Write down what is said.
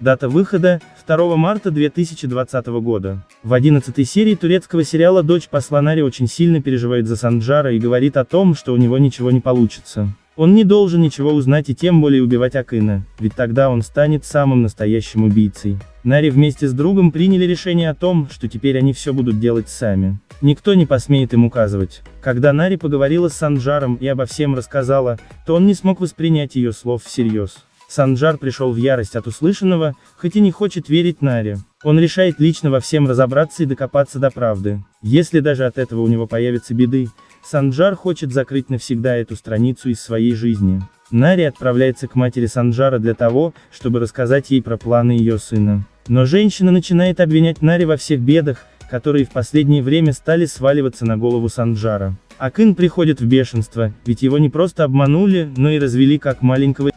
Дата выхода – 2 марта 2020 года. В 11 серии турецкого сериала дочь посла Нари очень сильно переживает за Санджара и говорит о том, что у него ничего не получится. Он не должен ничего узнать и тем более убивать Акына, ведь тогда он станет самым настоящим убийцей. Нари вместе с другом приняли решение о том, что теперь они все будут делать сами. Никто не посмеет им указывать. Когда Нари поговорила с Санджаром и обо всем рассказала, то он не смог воспринять ее слов всерьез. Санджар пришел в ярость от услышанного, хоть и не хочет верить Наре. Он решает лично во всем разобраться и докопаться до правды. Если даже от этого у него появятся беды, Санджар хочет закрыть навсегда эту страницу из своей жизни. Нари отправляется к матери Санджара для того, чтобы рассказать ей про планы ее сына. Но женщина начинает обвинять Нари во всех бедах, которые в последнее время стали сваливаться на голову Санджара. Акын приходит в бешенство, ведь его не просто обманули, но и развели как маленького